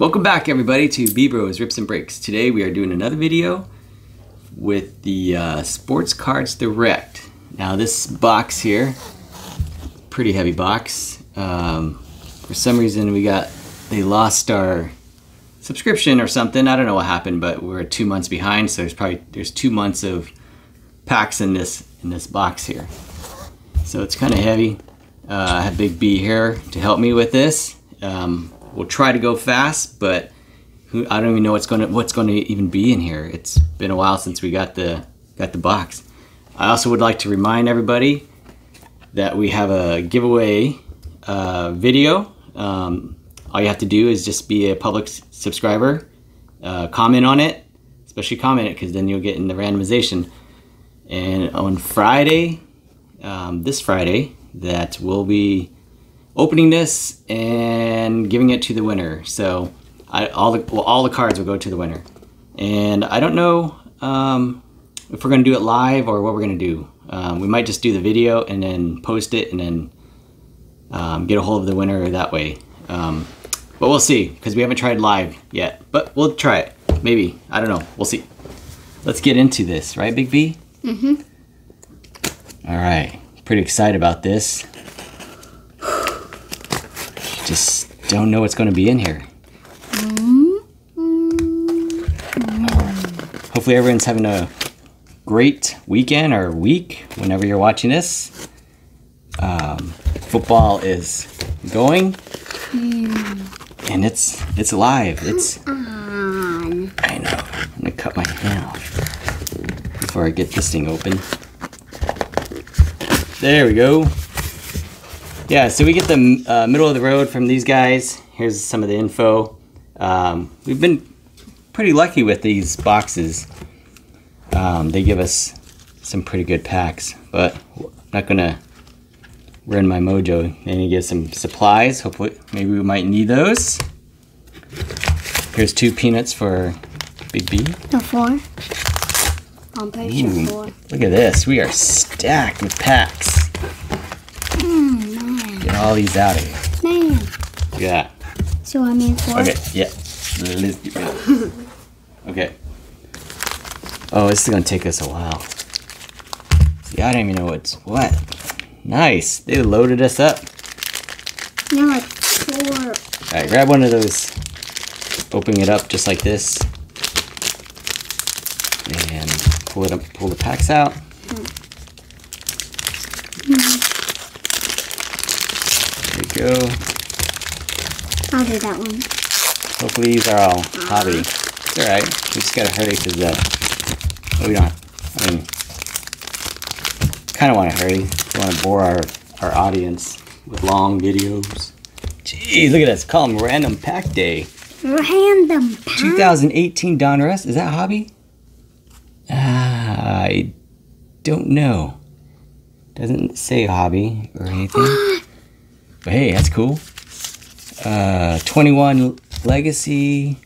Welcome back everybody to B-Bros Rips and Breaks. Today we are doing another video with the uh, Sports Cards Direct. Now this box here, pretty heavy box. Um, for some reason we got, they lost our subscription or something. I don't know what happened, but we're two months behind, so there's probably, there's two months of packs in this, in this box here. So it's kind of heavy. Uh, I have Big B here to help me with this. Um, we'll try to go fast, but who, I don't even know what's going to what's going to even be in here. It's been a while since we got the got the box. I also would like to remind everybody that we have a giveaway uh, video. Um, all you have to do is just be a public subscriber, uh, comment on it, especially comment it because then you'll get in the randomization. And on Friday, um, this Friday, that we'll be opening this and giving it to the winner. So I, all the well, all the cards will go to the winner. And I don't know um, if we're gonna do it live or what we're gonna do. Um, we might just do the video and then post it and then um, get a hold of the winner that way. Um, but we'll see because we haven't tried live yet. But we'll try it. Maybe I don't know. We'll see. Let's get into this, right, Big B? Mm-hmm. All right. Pretty excited about this. Just don't know what's going to be in here. Hopefully everyone's having a great weekend or week whenever you're watching this. Um, football is going and it's it's alive. It's On. I know. I'm gonna cut my hand off before I get this thing open. There we go. Yeah, so we get the uh, middle of the road from these guys. Here's some of the info. Um, we've been pretty lucky with these boxes. Um, they give us some pretty good packs, but I'm not gonna ruin my mojo. They need to get some supplies. Hopefully, maybe we might need those. Here's two peanuts for Big B. The four. On page Ooh, four. look at this. We are stacked with packs. Mm. Get all these out of here. Man. Look at So I mean that. four. Okay, yeah. Let's get rid of it. Okay. Oh, this is gonna take us a while. See, I don't even know what's what. Nice. They loaded us up. Now like four. Alright, grab one of those. Open it up just like this. And pull it up, pull the packs out. There you go. I'll do that one. Hopefully these are all hobby. It's alright. We just gotta hurry because uh, we don't. I mean, kind of want to hurry. We want to bore our our audience with long videos. Jeez, look at this. Call them random pack day. Random pack. 2018 Donruss. Is that hobby? Ah, I don't know. Doesn't say hobby or anything. but hey, that's cool. Uh, 21 Legacy.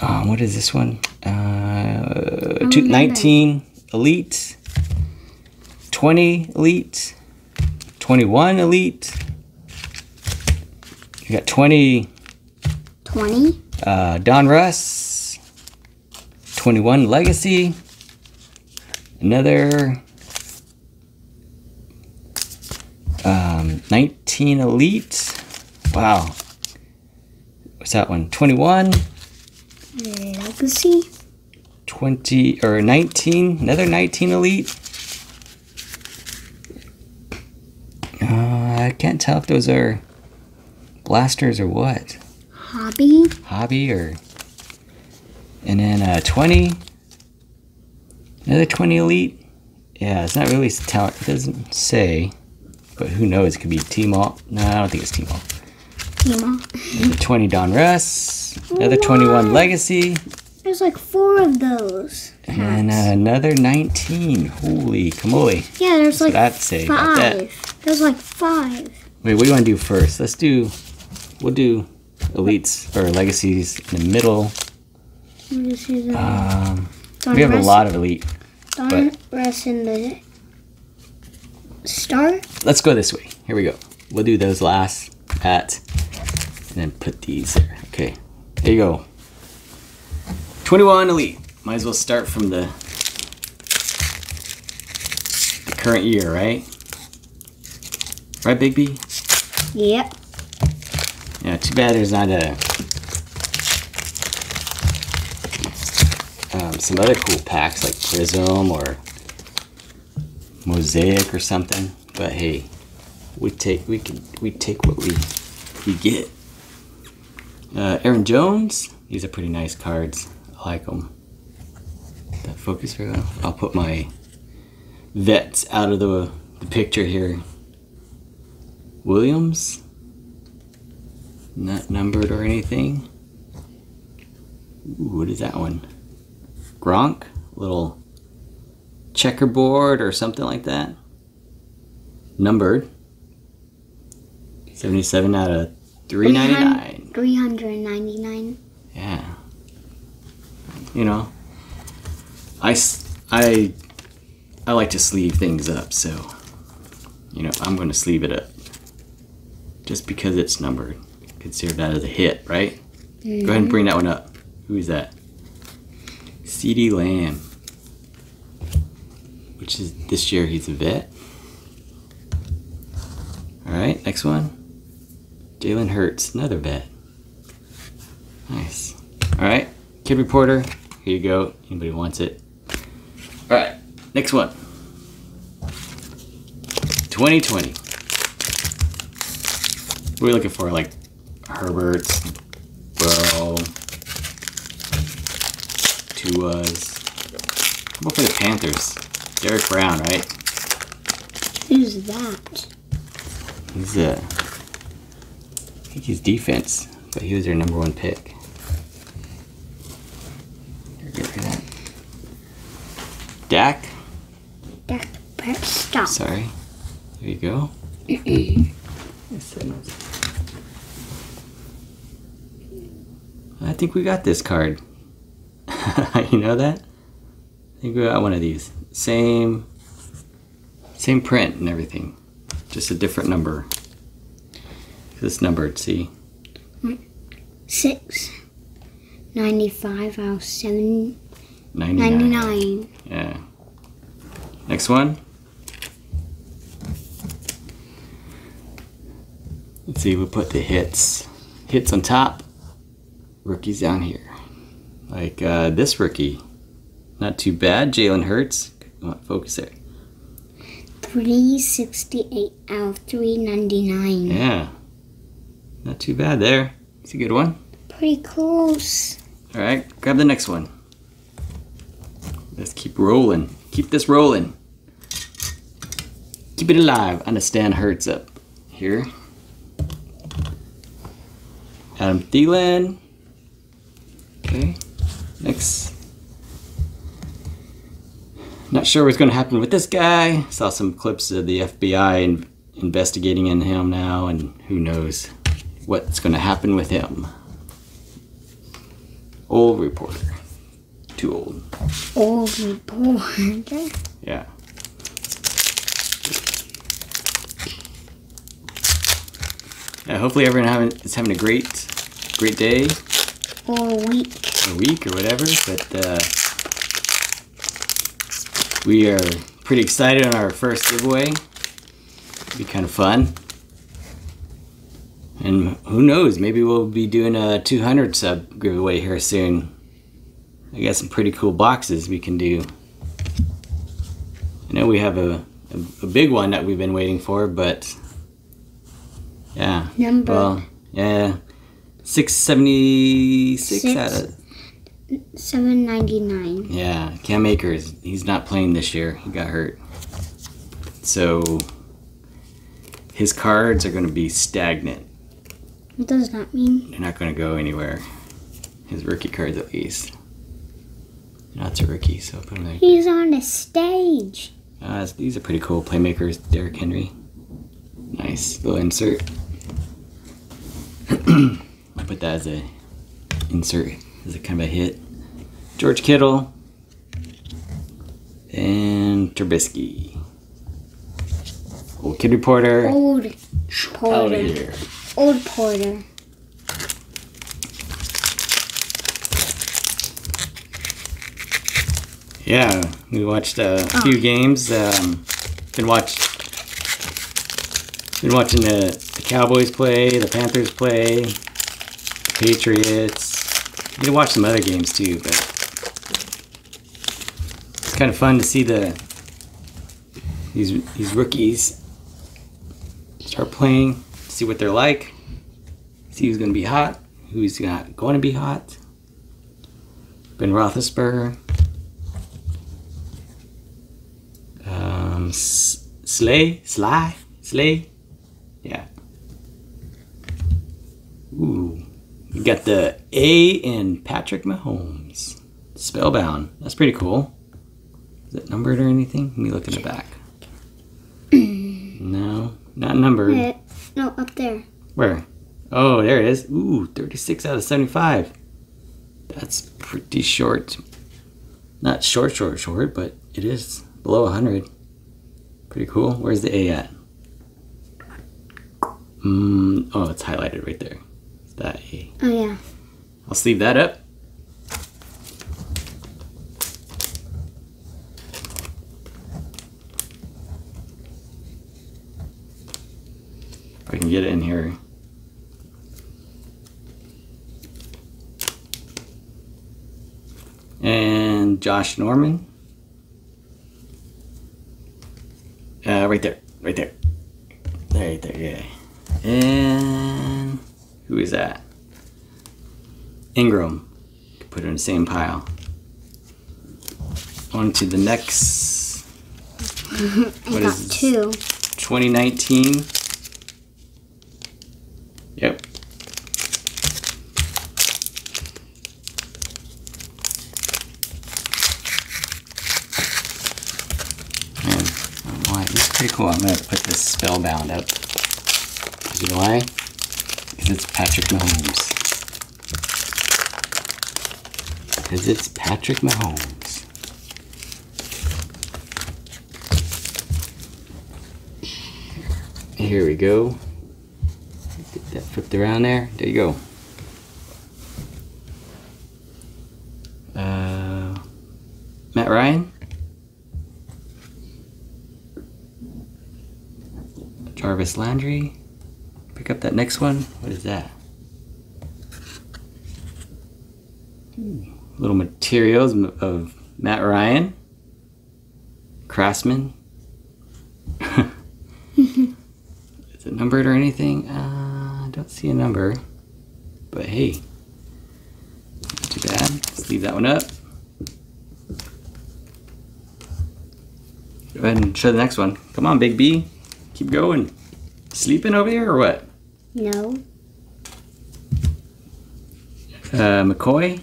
Um, what is this one? Uh, two, 19 Elite. 20 Elite. 21 Elite. You got 20 Twenty. uh, Donruss, 21 Legacy, another um, 19 Elite. Wow. What's that one? 21, Legacy. 20, or 19, another 19 Elite. Uh, I can't tell if those are blasters or what. Hobby. hobby or and then uh 20 another 20 elite yeah it's not really talent it doesn't say but who knows it could be T-Mall no I don't think it's T-Mall Timo. another 20 Donruss another 21 Legacy There's like four of those. and packs. uh, another 19 holy camoli yeah, there's what's like that say about that five. There's like five. wait what do you want to do first let's do we'll do elites or legacies in the middle What? Uh, um, we have a lot of elite Don Russ in the star. let's go this way. Here we go. We'll do those last at And then put these there. Okay. There you go. 21 Elite. Might as well start from the, the current year, right? Right, Big B? Yep. Yeah, too bad there's not a um, some other cool packs like Prizm or Mosaic or something. But hey, we take we can we take what we we get. Uh, Aaron Jones, these are pretty nice cards. I like them. That focus very well. I'll put my vets out of the, the picture here. Williams, not numbered or anything. Ooh, what is that one? Gronk, little checkerboard or something like that. Numbered. 77 out of 399. 399. Yeah. You know, I, I, I like to sleeve things up, so, you know, I'm going to sleeve it up. Just because it's numbered. Consider that as a hit, right? Go ahead and mm-hmm. bring that one up. Who is that? CeeDee Lamb. Which is this year he's a vet. Alright, next one. Jalen Hurts, another vet. Nice. Alright, Kid Reporter. Here you go. Anybody wants it. Alright, next one. 2020. What are we looking for? Like Herbert's, Burrow, Tua's. How about for the Panthers? Derrick Brown, right? Who's that? He's uh, I think he's defense, but he was their number one pick. Get rid of that. Dak, Dak Prescott. sorry. There you go. Yes, that was- I think we got this card. you know that? I think we got one of these. Same, same print and everything, just a different number. This numbered, see? Six. 95 out of 7. 99. 99. Yeah. Next one. Let's see, we'll put the hits. Hits on top, rookies down here. Like uh, this rookie. Not too bad. Jalen Hurts. Come on, focus there. 368 out of 399. Yeah. Not too bad there. It's a good one. Pretty close. All right, grab the next one. Let's keep rolling. Keep this rolling. Keep it alive. I'm gonna Hurts up here. Adam Thielen. Okay, next. Not sure what's gonna happen with this guy. Saw some clips of the FBI in, investigating in him now, and who knows what's gonna happen with him. Old reporter. Too old. Old reporter. Yeah. Yeah, hopefully everyone having, is having a great, great day Or week. or week or whatever. But uh, we are pretty excited on our first giveaway. be kind of fun. And who knows, maybe we'll be doing a 200 sub giveaway here soon. I got some pretty cool boxes we can do. I know we have a, a, a big one that we've been waiting for, but yeah. Number Well, yeah. 676 Six. out of 799. yeah, Cam Akers, he's not playing this year. He got hurt. So his cards are going to be stagnant. What does that mean? They're not going to go anywhere. His rookie cards, at least. Not a rookie, so put him there. He's on the stage. Uh, these are pretty cool playmakers. Derrick Henry. Nice little insert. I put that as a insert is a kind of a hit. George Kittle and Trubisky. Old Kid Reporter. Old Porter. Out of here. Old Porter. Yeah, we watched uh, a oh. few games. Um, been watched. Been watching the, the Cowboys play, the Panthers play, the Patriots, you can watch some other games too, but it's kind of fun to see the these these rookies start playing, see what they're like, see who's going to be hot, who's not going to be hot. Ben Roethlisberger. Um, Slay, Sly, Slay, yeah. We got the A in Patrick Mahomes. Spellbound. That's pretty cool. Is it numbered or anything? Let me look in the back. no, not numbered. Eh, no, up there. Where? Oh, there it is. Ooh, 36 out of 75. That's pretty short. Not short, short, short, but it is below 100. Pretty cool. Where's the A at? Mm, oh, it's highlighted right there. That. Oh yeah. I'll sleeve that up. If I can get it in here. And Josh Norman. Uh, right there, right there. Right there, yeah. And who is that? Ingram. Put it in the same pile. On to the next I What got is this? two. 2019. Yep. Man, I don't know why. This is pretty cool. I'm going to put this spellbound up. You know why? It's Patrick Mahomes. Because it's Patrick Mahomes. Here we go. Get that flipped around there. There you go. Uh, Matt Ryan. Jarvis Landry. Pick up that next one. What is that? Ooh, Little materials of Matt Ryan. Craftsman. Is it numbered or anything? Uh, I don't see a number. But hey, not too bad. Let's leave that one up. Go ahead and show the next one. Come on, Big B. Keep going. Sleeping over here or what? No. Uh, McCoy?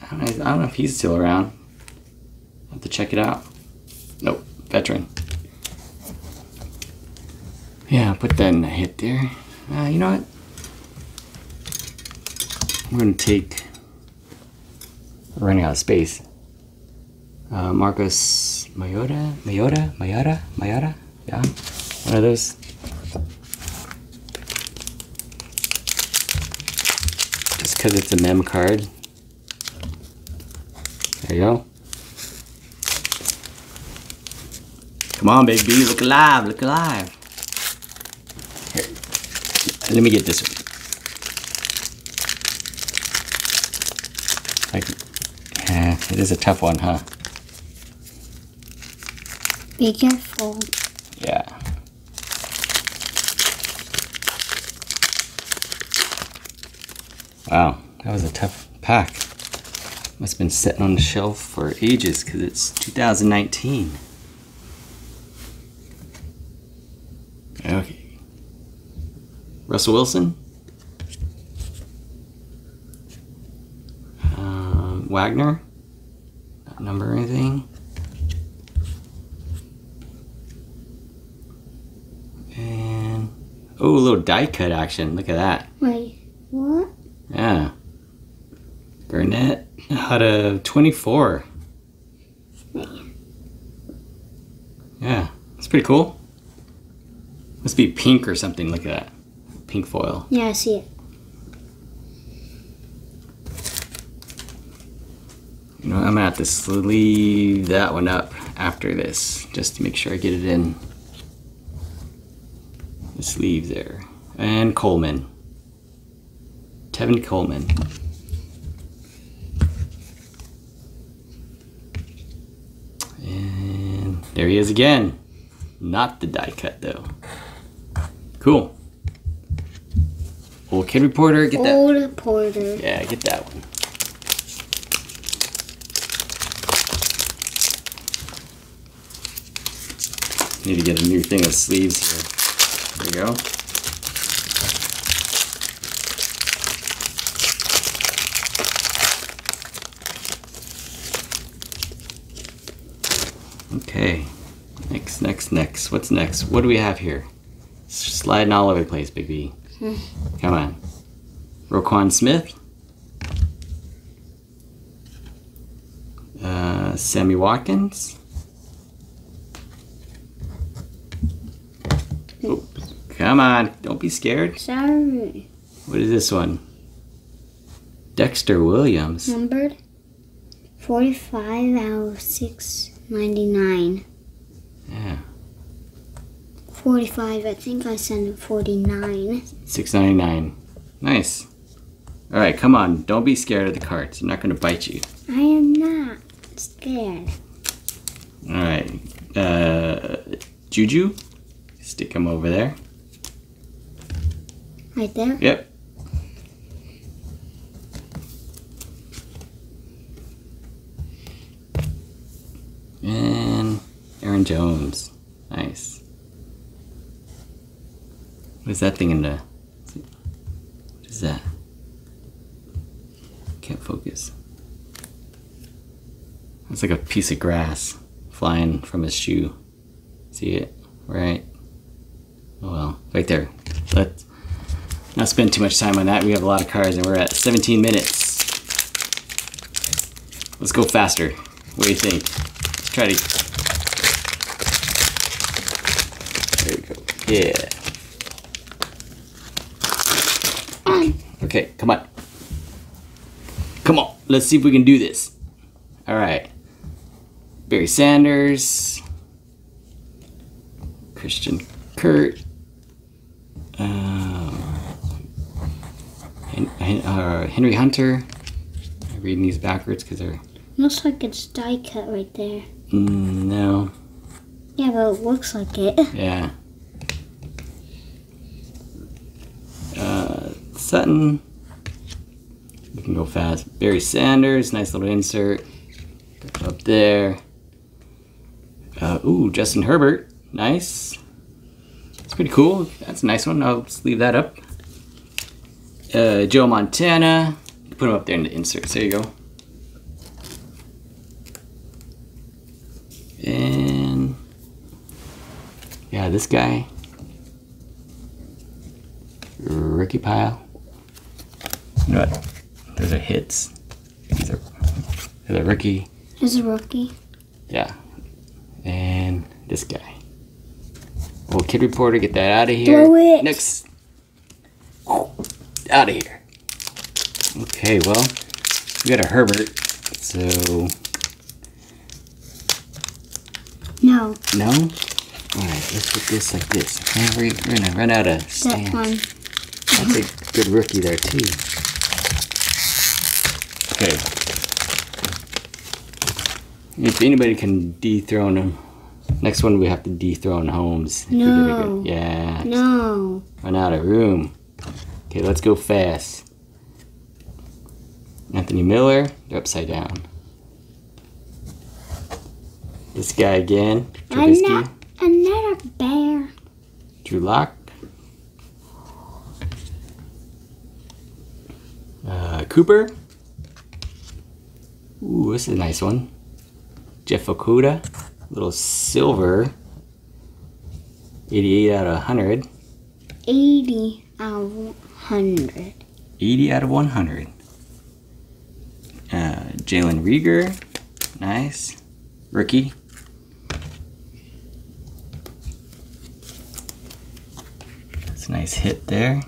I don't, know, I don't know if he's still around. I'll have to check it out. Nope, veteran. Yeah, put that in the hit there. Uh, you know what? I'm gonna take. We're running out of space. Uh, Marcos Mayota, Mayota, Mayata. Yeah, one of those. Because it's a mem card. There you go. Come on, baby, look alive, look alive. Here, let me get this one. Like, yeah, it is a tough one, huh? Be careful. Yeah. Wow, that was a tough pack. Must have been sitting on the shelf for ages because it's 2019. Okay. Russell Wilson. Um, Wagner. Not number or anything. And oh, a little die cut action. Look at that. Wait, what? Yeah. Burnett out of 24. Yeah, that's pretty cool. Must be pink or something. Look at that. Pink foil. Yeah, I see it. You know, I'm gonna have to sleeve that one up after this, just to make sure I get it in the sleeve there. And Coleman. Tevin Coleman. And there he is again. Not the die cut though. Cool. Old Kid Reporter, get that. Old Porter. Yeah, get that one. Need to get a new thing of sleeves here. There we go. Okay. Next, next, next. What's next? What do we have here? Sliding all over the place, Big B. Come on. Roquan Smith. Uh, Sammy Watkins. Oh, come on. Don't be scared. Sorry. What is this one? Dexter Williams. Numbered 45 out of 699. Yeah. 45, I think I sent it 49. Six ninety nine. Nice. All right, come on. Don't be scared of the cards. I'm not going to bite you. I am not scared. All right. Uh, Juju. Stick him over there. Right there? Yep. And Jones. Nice. What is that thing in the. What is that? Can't focus. It's like a piece of grass flying from his shoe. See it? Right? Oh well. Right there. Let's not spend too much time on that. We have a lot of cards and we're at 17 minutes. Let's go faster. What do you think? Try to. There we go. Yeah. Okay, come on. Come on. Let's see if we can do this. All right. Barry Sanders. Christian Kurt. Um, Hen- uh, Henry Hunter. I'm reading these backwards because they're. Looks like it's die cut right there. Mm, no. Yeah, but it looks like it. Yeah. Uh, Sutton. We can go fast. Barry Sanders, nice little insert. Up there. Uh, ooh, Justin Herbert. Nice. It's pretty cool. That's a nice one. I'll just leave that up. Uh, Joe Montana. Put him up there in the inserts. There you go. And yeah, this guy, Ricky Pile. You know what? Those are hits. These are, these are Ricky. Is a rookie. Yeah. And this guy. Well, Kid Reporter, get that out of here. Throw it. Next. Out of here. Okay, well, we got a Herbert. So, No, no? Alright, let's put this like this. We're, we're gonna run out of that stands. one. That's a good rookie there, too. Okay. If anybody can dethrone him, next one we have to dethrone Holmes. if we did a No. Yeah. No. Run out of room. Okay, let's go fast. Anthony Miller, they're upside down. This guy again, Trubisky, Another, another bear. Drew Lock. Uh, Cooper. Ooh, this is a nice one. Jeff Okudah, little silver. 88 out of 100. 80 out of 100. 80 out of 100. Uh, Jalen Reagor, nice. Rookie. That's a nice hit there.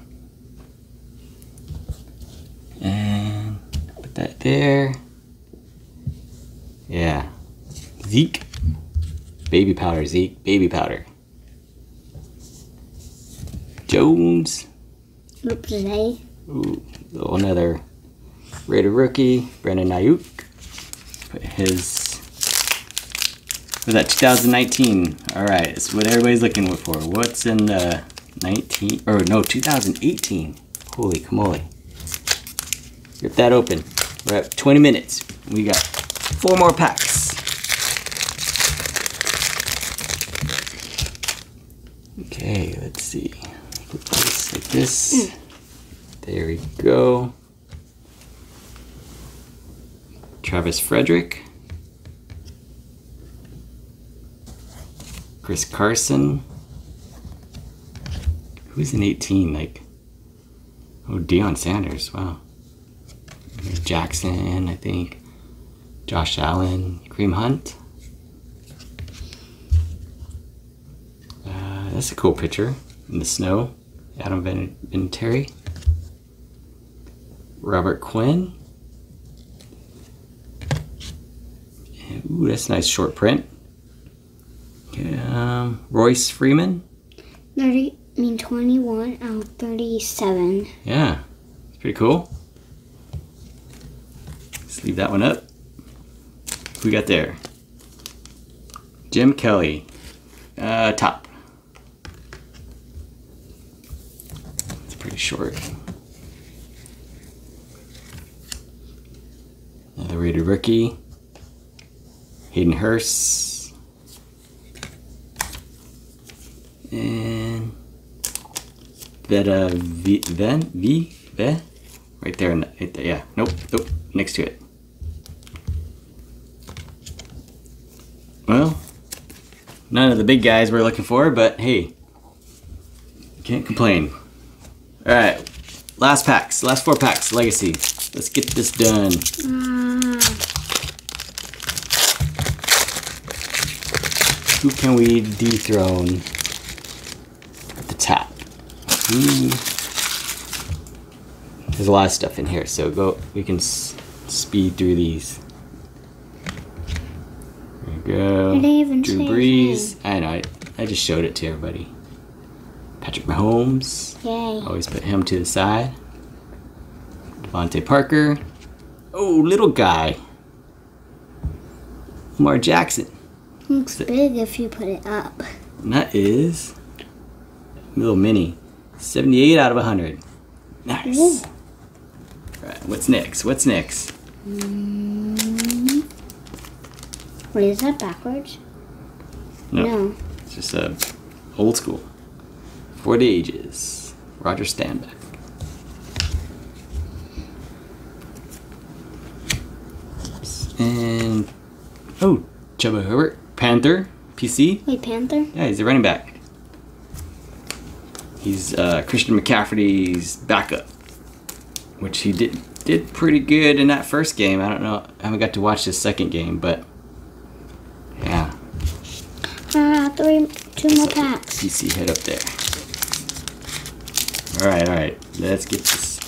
And put that there. Yeah. Zeke. Baby powder, Zeke. Baby powder. Jones. Oops, A. Ooh, another Raider rookie, Brandon Aiyuk. Put his. Was that 2019? All right, it's what everybody's looking for. What's in the 19 or no 2018? Holy camole! Rip that open. We're at 20 minutes. We got four more packs. Okay, let's see. Put this like this. There we go. Travis Frederick. Chris Carson. Who's in 18? Like, oh, Deion Sanders. Wow. There's Jackson, I think. Josh Allen. Kareem Hunt. Uh, that's a cool picture in the snow. Adam Vin- Vinatieri. Robert Quinn. Ooh, that's a nice short print. Um, Royce Freeman. 30, I mean 21 out of 37. Yeah, it's pretty cool. Let's leave that one up. We got there? Jim Kelly. Uh, top. It's pretty short. Another rated rookie. Hayden Hurst. And Veta V Ven V Ve right there right there. Yeah. Nope. Nope. Next to it. Well, none of the big guys we're looking for, but hey, can't complain. All right, last packs, last four packs, legacy. Let's get this done. Ah, Who can we dethrone at the top? Ooh. There's a lot of stuff in here, so go. We can s- speed through these. Go. Uh, even Drew Brees. I know. I, I just showed it to everybody. Patrick Mahomes. yay. Always put him to the side. DeVante Parker. Oh, little guy. Lamar Jackson. Looks big if you put it up. That is little mini. 78 out of 100. Nice. Ooh. Alright, what's next? What's next? Mm. Wait, is that backwards? No. It's just uh, old school. For the ages. Roger Stanback. And oh, Chuba Herbert, Panther, PC. Wait, Panther? Yeah, he's a running back. He's uh, Christian McCaffrey's backup, which he did did pretty good in that first game. I don't know. I haven't got to watch this second game, but two more packs. PC head up there. All right, all right. Let's get this.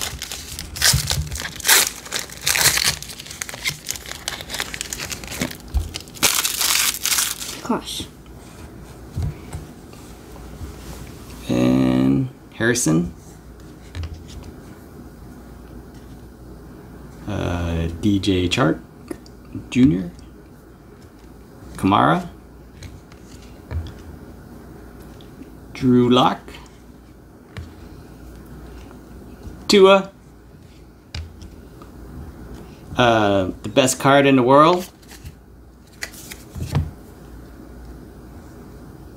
Gosh. And Harrison. Uh, DJ Chark Jr. Kamara. Drew Lock. Tua. Uh, the best card in the world.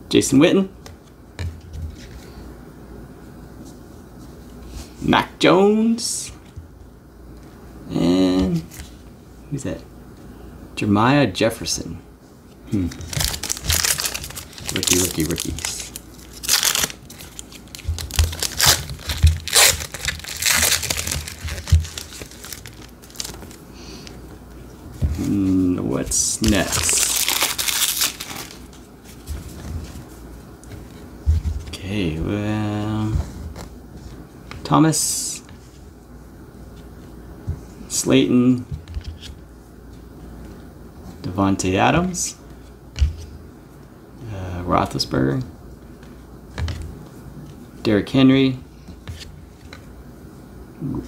Jason Witten. Mac Jones. And who's that? Jeremiah Jefferson. Hmm. Rookie, rookie, rookies. Hmm, what's next? Okay, well. Thomas. Slayton. Davante Adams, uh, Roethlisberger, Derrick Henry,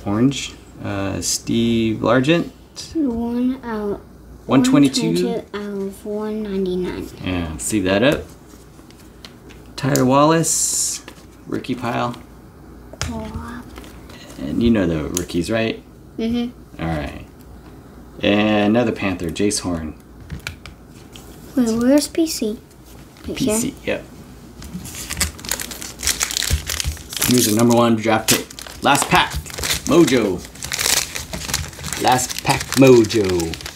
orange, uh, Steve Largent, One out. 122. out of 199. Yeah, see that up. Tyler Wallace, rookie pile. And you know the rookies, right? Mm-hmm. All right. And another Panther, Jace Horn. Wait, where's PC? Right here? PC, yep. Here's the number one draft pick. Last pack, Mojo. Last pack, Mojo.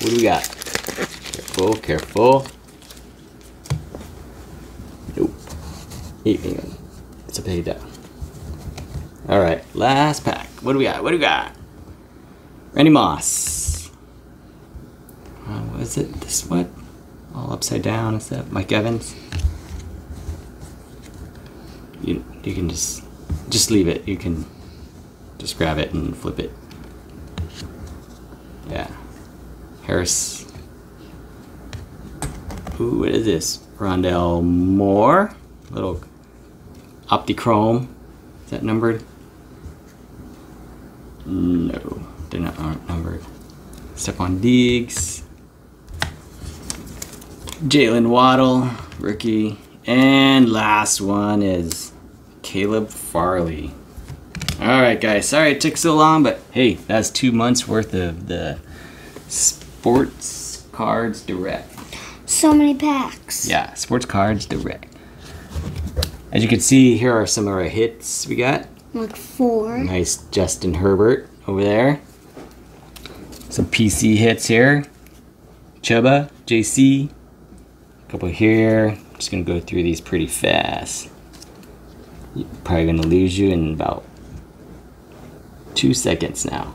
What do we got? Careful, careful. Nope. Eight hang on. It's a pay down. All right, last pack. What do we got? What do we got? Randy Moss. Uh, what is it? This what? All upside down. Is that Mike Evans? You you can just just leave it. You can just grab it and flip it. Yeah. Harris. Ooh, what is this? Rondale Moore. Little Optichrome. Is that numbered? No, they're not aren't numbered. Stefon Diggs. Jaylen Waddle, rookie. And last one is Caleb Farley. All right, guys. Sorry it took so long, but hey, that's two months worth of the Sports Cards Direct. So many packs. Yeah, Sports Cards Direct. As you can see, here are some of our hits we got. Like four. Nice Justin Herbert over there. Some PC hits here. Chuba, JC. A couple here. Just gonna go through these pretty fast. You're probably gonna lose you in about two seconds now.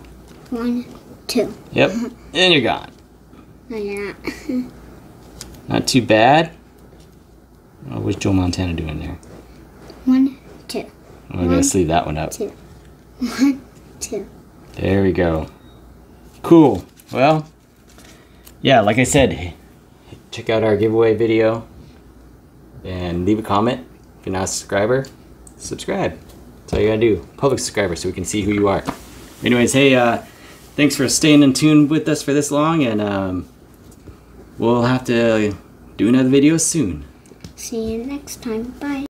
One, two. Yep, and you're gone. No, not. Not too bad. Oh, what's Joe Montana doing there? One, two. I'm gonna leave that one up. Two. One, two. There we go. Cool. Well, yeah, like I said, check out our giveaway video and leave a comment. If you're not a subscriber, subscribe. That's all you gotta do. Public subscriber so we can see who you are. Anyways, hey, uh, thanks for staying in tune with us for this long, and um, we'll have to do another video soon. See you next time. Bye.